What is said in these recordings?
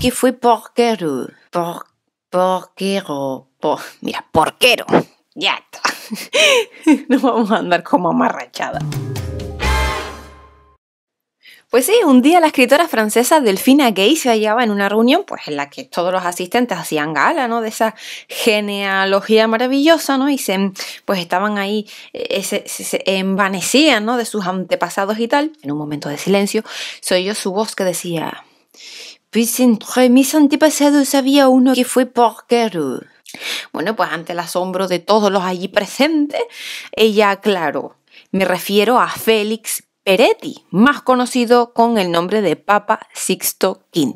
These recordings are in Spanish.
que fue porquero. Por, porquero. Por, mira, porquero. Ya está. no vamos a andar como amarrachada. Pues sí, un día la escritora francesa Delphine Gay se hallaba en una reunión pues, en la que todos los asistentes hacían gala ¿no? de esa genealogía maravillosa ¿no? y se, pues, estaban ahí, eh, se, se, envanecían ¿no? de sus antepasados y tal. En un momento de silencio se oyó su voz que decía, pues entre mis antepasados había uno que fue porquero. Bueno, pues ante el asombro de todos los allí presentes, ella aclaró, me refiero a Félix Peretti, más conocido con el nombre de Papa Sixto V.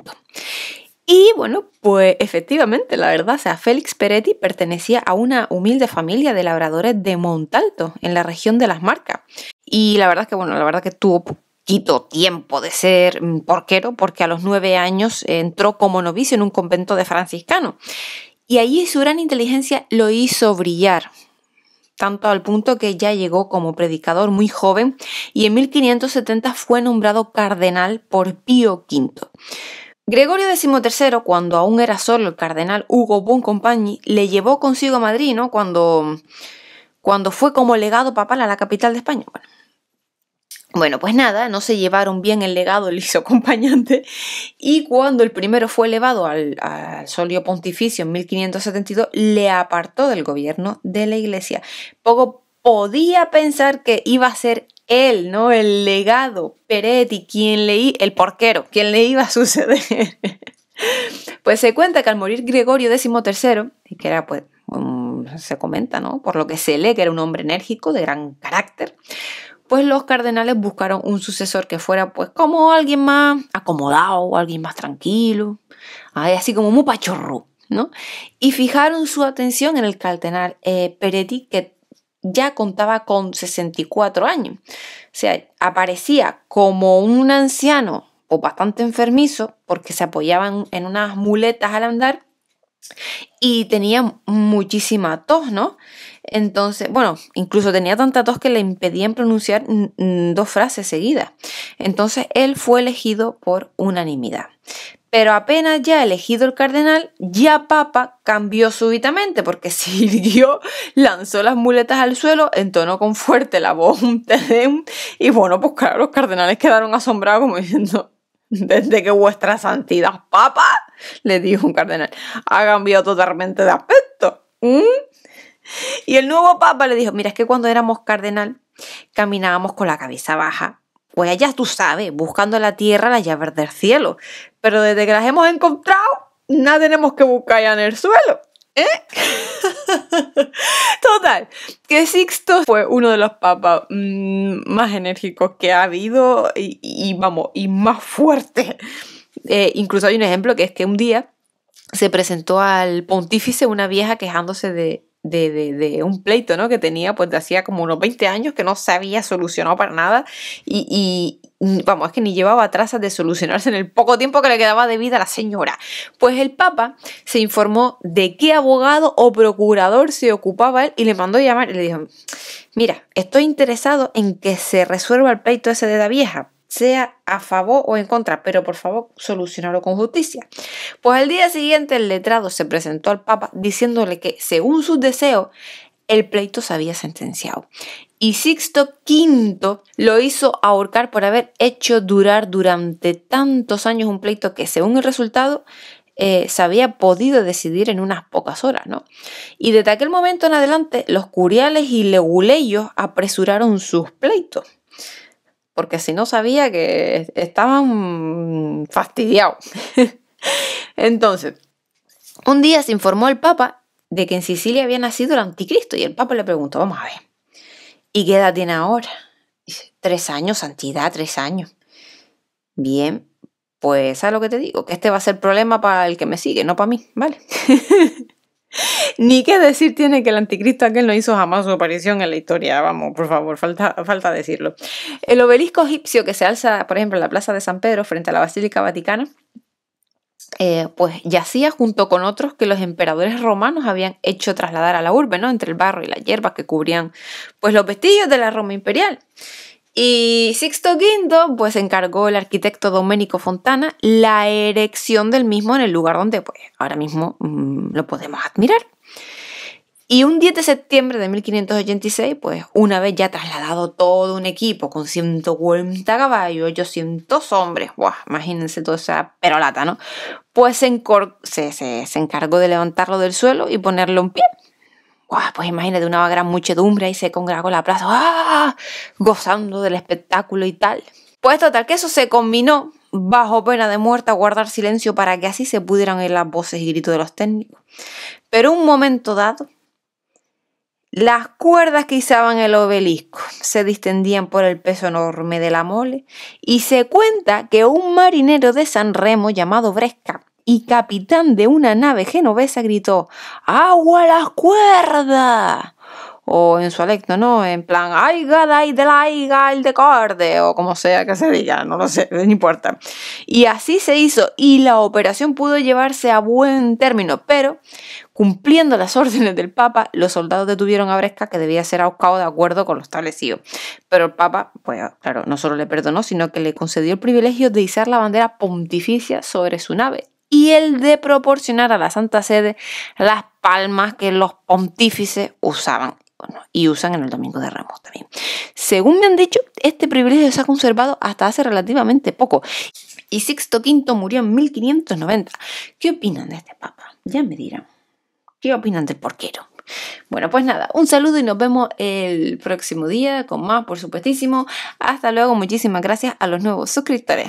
Y bueno, pues efectivamente, la verdad, o sea, Félix Peretti pertenecía a una humilde familia de labradores de Montalto, en la región de las Marcas. Y la verdad que, bueno, la verdad que tuvo poquito tiempo de ser mm, porquero, porque a los nueve años entró como novicio en un convento de franciscanos. Y allí su gran inteligencia lo hizo brillar tanto al punto que ya llegó como predicador muy joven y en 1570 fue nombrado cardenal por Pío V. Gregorio XIII, cuando aún era solo el cardenal Hugo Boncompagni, le llevó consigo a Madrid, ¿no? Cuando, cuando fue como legado papal a la capital de España. Bueno, bueno, pues nada, no se llevaron bien el legado el hizo acompañante y cuando el primero fue elevado al, solio pontificio en 1572, le apartó del gobierno de la iglesia. Poco podía pensar que iba a ser él, ¿no? El legado Peretti, quien leí, el porquero, quien le iba a suceder. pues se cuenta que al morir Gregorio XIII, que era pues, um, se comenta, ¿no? Por lo que se lee que era un hombre enérgico, de gran carácter, pues los cardenales buscaron un sucesor que fuera pues como alguien más acomodado, alguien más tranquilo, así como muy pachorro, ¿no? Y fijaron su atención en el cardenal eh, Peretti, que ya contaba con 64 años. O sea, aparecía como un anciano o pues, bastante enfermizo, porque se apoyaban en unas muletas al andar y tenía muchísima tos, ¿no? Entonces, bueno, incluso tenía tanta tos que le impedían pronunciar dos frases seguidas. Entonces, él fue elegido por unanimidad. Pero apenas ya elegido el cardenal, ya Papa cambió súbitamente, porque siguió, lanzó las muletas al suelo, entonó con fuerte la voz un y bueno, pues claro, los cardenales quedaron asombrados como diciendo, desde que vuestra santidad, Papa, le dijo un cardenal, ha cambiado totalmente de aspecto. ¿Mm? Y el nuevo papa le dijo, mira, es que cuando éramos cardenal caminábamos con la cabeza baja. Pues allá tú sabes, buscando la tierra las llaves del cielo. Pero desde que las hemos encontrado, nada tenemos que buscar ya en el suelo. ¿Eh? Total, que Sixto fue uno de los papas mmm, más enérgicos que ha habido y, y vamos, y más fuerte. Eh, incluso hay un ejemplo que es que un día se presentó al pontífice una vieja quejándose de, de, un pleito ¿no? que tenía pues de hacía como unos 20 años que no se había solucionado para nada y, y, vamos, es que ni llevaba trazas de solucionarse en el poco tiempo que le quedaba de vida a la señora. Pues el Papa se informó de qué abogado o procurador se ocupaba él y le mandó llamar y le dijo, mira, estoy interesado en que se resuelva el pleito ese de la vieja sea a favor o en contra, pero por favor solucionarlo con justicia. Pues al día siguiente el letrado se presentó al Papa diciéndole que, según sus deseos, el pleito se había sentenciado. Y Sixto V lo hizo ahorcar por haber hecho durar durante tantos años un pleito que, según el resultado, eh, se había podido decidir en unas pocas horas, ¿no? Y desde aquel momento en adelante, los curiales y leguleyos apresuraron sus pleitos porque si no sabía que estaban fastidiados. Entonces, un día se informó el Papa de que en Sicilia había nacido el anticristo y el Papa le preguntó, vamos a ver, ¿y qué edad tiene ahora? Dice, tres años, santidad, tres años. Bien, pues ¿sabes lo que te digo? Que este va a ser problema para el que me sigue, no para mí, ¿vale? Ni qué decir tiene que el anticristo aquel no hizo jamás su aparición en la historia. Vamos, por favor, falta, falta decirlo. El obelisco egipcio que se alza, por ejemplo, en la plaza de San Pedro frente a la Basílica Vaticana, eh, pues yacía junto con otros que los emperadores romanos habían hecho trasladar a la urbe, ¿no? Entre el barro y las hierbas que cubrían pues los vestigios de la Roma imperial. Y Sixto V, pues encargó el arquitecto Domenico Fontana la erección del mismo en el lugar donde pues, ahora mismo mm, lo podemos admirar. Y un 10 de septiembre de 1586, pues una vez ya trasladado todo un equipo con 140 caballos, 800 hombres, ¡buah! imagínense toda esa perolata, ¿no? Pues se, se, encargó de levantarlo del suelo y ponerlo en pie. ¡Buah! Pues imagínate una gran muchedumbre y se congregó la plaza, ¡ah! gozando del espectáculo y tal. Pues total, que eso se combinó bajo pena de muerte a guardar silencio para que así se pudieran oír las voces y gritos de los técnicos. Pero un momento dado, las cuerdas que izaban el obelisco se distendían por el peso enorme de la mole y se cuenta que un marinero de San Remo llamado Bresca y capitán de una nave genovesa gritó ¡Agua a las cuerdas! o en su alecto, ¿no? En plan, aiga, dai de la el de corde, o como sea que se diga, no lo sé, no importa. Y así se hizo, y la operación pudo llevarse a buen término, pero cumpliendo las órdenes del Papa, los soldados detuvieron a Bresca, que debía ser ahorcado de acuerdo con lo establecido. Pero el Papa, pues claro, no solo le perdonó, sino que le concedió el privilegio de izar la bandera pontificia sobre su nave y el de proporcionar a la Santa Sede las palmas que los pontífices usaban y usan en el Domingo de Ramos también. Según me han dicho, este privilegio se ha conservado hasta hace relativamente poco. Y Sixto V murió en 1590. ¿Qué opinan de este papa? Ya me dirán. ¿Qué opinan del porquero? Bueno, pues nada, un saludo y nos vemos el próximo día con más, por supuestísimo. Hasta luego, muchísimas gracias a los nuevos suscriptores.